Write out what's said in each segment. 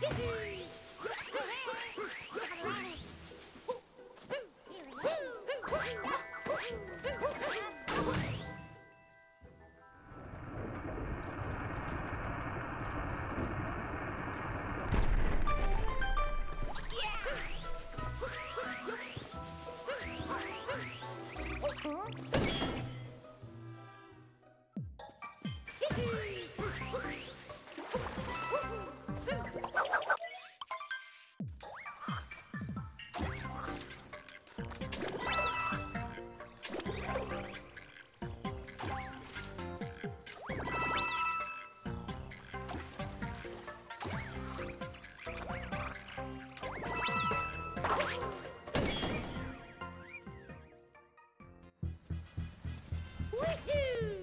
Yippee! Woot you!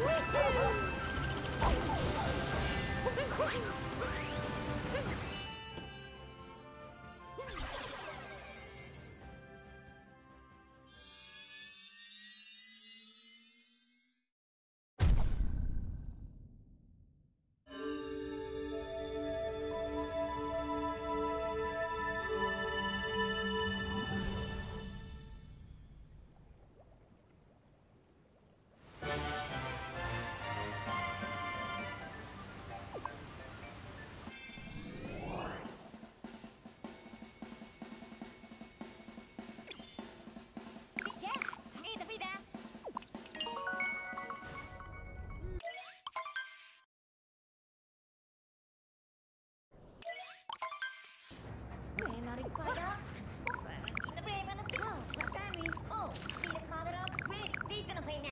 Yeah, ito pida. When require offer di na brema na to. Magkami? Oh, pilit mother of sweet. Dito na kayo na.